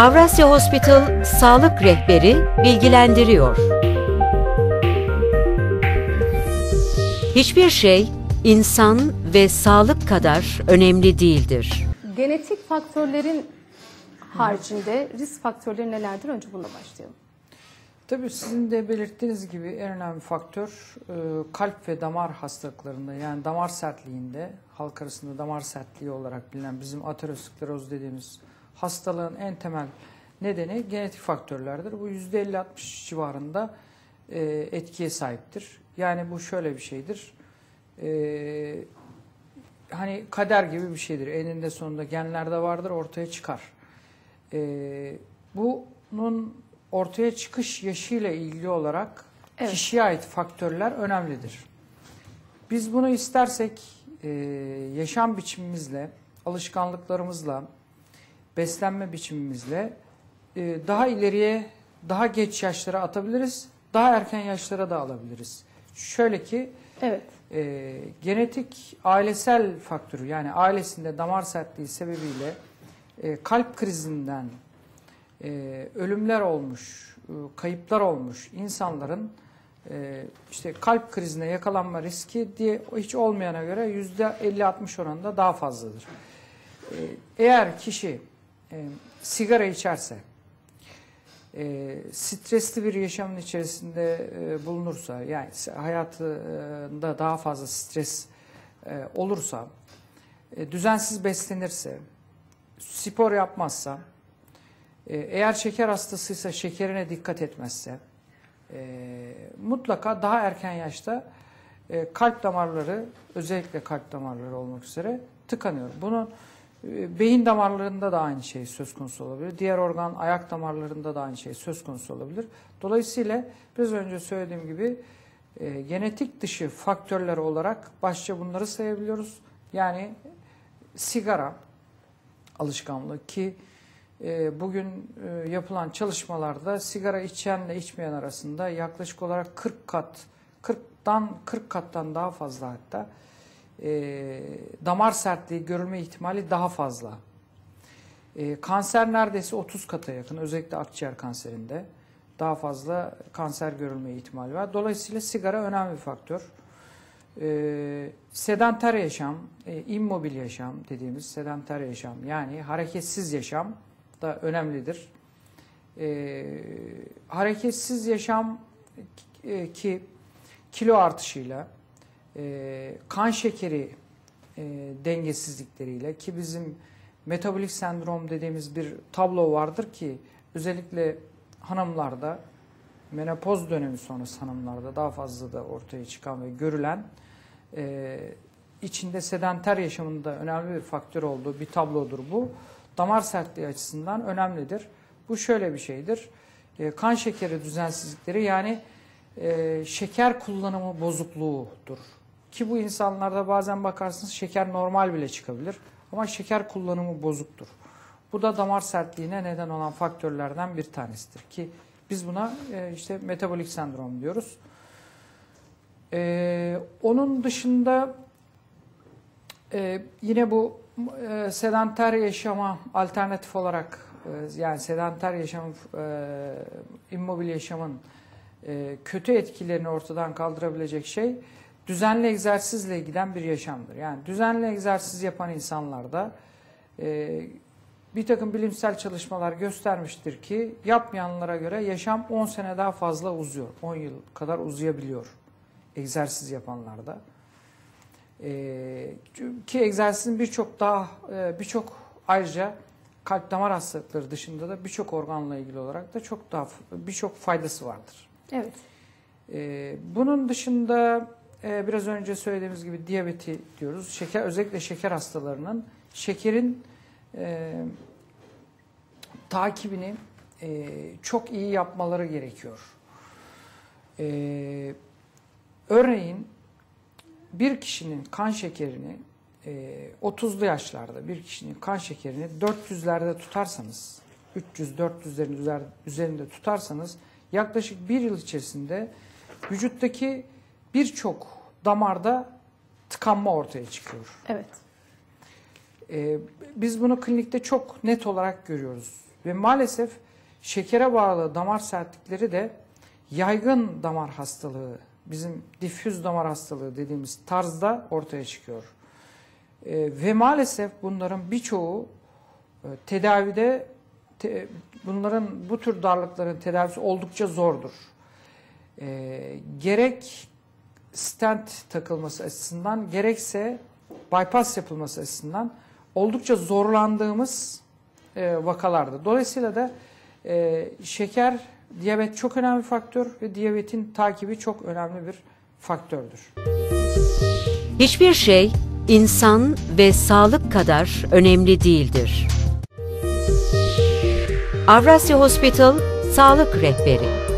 Avrasya Hospital Sağlık Rehberi bilgilendiriyor. Hiçbir şey insan ve sağlık kadar önemli değildir. Genetik faktörlerin haricinde risk faktörleri nelerdir? Önce bununla başlayalım. Tabii sizin de belirttiğiniz gibi en önemli faktör e, kalp ve damar hastalıklarında yani damar sertliğinde halk arasında damar sertliği olarak bilinen bizim ateroskleroz dediğimiz hastalığın en temel nedeni genetik faktörlerdir. Bu %50-60 civarında e, etkiye sahiptir. Yani bu şöyle bir şeydir. E, hani kader gibi bir şeydir. Eninde sonunda genlerde vardır ortaya çıkar. E, bunun ortaya çıkış yaşıyla ilgili olarak Evet. kişiye ait faktörler önemlidir. Biz bunu istersek e, yaşam biçimimizle, alışkanlıklarımızla, beslenme biçimimizle e, daha ileriye, daha geç yaşlara atabiliriz, daha erken yaşlara da alabiliriz. Şöyle ki Evet. e, genetik ailesel faktörü yani ailesinde damar sertliği sebebiyle e, kalp krizinden e, ölümler olmuş, e, kayıplar olmuş insanların e, işte kalp krizine yakalanma riski diye hiç olmayana göre yüzde 50-60 oranında daha fazladır. E, eğer kişi e, sigara içerse, e, stresli bir yaşamın içerisinde e, bulunursa, yani hayatında daha fazla stres e, olursa, e, düzensiz beslenirse, spor yapmazsa, e, eğer şeker hastasıysa şekerine dikkat etmezse, e, mutlaka daha erken yaşta e, kalp damarları, özellikle kalp damarları olmak üzere tıkanıyor. Bunun beyin damarlarında da aynı şey söz konusu olabilir. Diğer organ, ayak damarlarında da aynı şey söz konusu olabilir. Dolayısıyla biraz önce söylediğim gibi e, genetik dışı faktörler olarak başça bunları sayabiliyoruz. Yani sigara alışkanlığı ki e, bugün e, yapılan çalışmalarda sigara içenle içmeyen arasında yaklaşık olarak 40 kat, 40'tan 40 kattan daha fazla hatta e, damar sertliği görülme ihtimali daha fazla. E, kanser neredeyse 30 kata yakın özellikle akciğer kanserinde daha fazla kanser görülme ihtimali var. Dolayısıyla sigara önemli bir faktör. E, sedanter yaşam, e, immobil yaşam dediğimiz sedanter yaşam yani hareketsiz yaşam da önemlidir. E, hareketsiz yaşam e, ki kilo artışıyla, e, kan şekeri e, dengesizlikleriyle ki bizim metabolik sendrom dediğimiz bir tablo vardır ki özellikle hanımlarda menopoz dönemi sonrası hanımlarda daha fazla da ortaya çıkan ve görülen e, içinde sedanter yaşamında önemli bir faktör olduğu bir tablodur bu. Damar sertliği açısından önemlidir. Bu şöyle bir şeydir. E, kan şekeri düzensizlikleri yani e, şeker kullanımı bozukluğudur. Ki bu insanlarda bazen bakarsınız şeker normal bile çıkabilir ama şeker kullanımı bozuktur. Bu da damar sertliğine neden olan faktörlerden bir tanesidir ki biz buna e, işte metabolik sendrom diyoruz. E, onun dışında e, yine bu e, sedanter yaşama alternatif olarak e, yani sedanter yaşam, e, immobil yaşamın e, kötü etkilerini ortadan kaldırabilecek şey düzenli egzersizle giden bir yaşamdır. Yani düzenli egzersiz yapan insanlarda e, bir takım bilimsel çalışmalar göstermiştir ki yapmayanlara göre yaşam 10 sene daha fazla uzuyor. 10 yıl kadar uzayabiliyor egzersiz yapanlarda. Ee, ki egzersizin birçok daha e, birçok ayrıca kalp damar hastalıkları dışında da birçok organla ilgili olarak da çok daha birçok faydası vardır. Evet. Ee, bunun dışında e, biraz önce söylediğimiz gibi diyabeti diyoruz. Şeker özellikle şeker hastalarının şekerin e, takibini e, çok iyi yapmaları gerekiyor. E, örneğin bir kişinin kan şekerini e, 30'lu yaşlarda bir kişinin kan şekerini 400'lerde tutarsanız 300-400'lerin üzerinde tutarsanız yaklaşık bir yıl içerisinde vücuttaki birçok damarda tıkanma ortaya çıkıyor. Evet. Ee, biz bunu klinikte çok net olarak görüyoruz. Ve maalesef şekere bağlı damar sertlikleri de yaygın damar hastalığı, bizim difüz damar hastalığı dediğimiz tarzda ortaya çıkıyor. E, ve maalesef bunların birçoğu e, tedavide te- bunların bu tür darlıkların tedavisi oldukça zordur. E, gerek stent takılması açısından gerekse bypass yapılması açısından oldukça zorlandığımız e, vakalardı. Dolayısıyla da e, şeker, diyabet çok önemli faktör ve diyabetin takibi çok önemli bir faktördür. Hiçbir şey insan ve sağlık kadar önemli değildir. Avrasya Hospital Sağlık Rehberi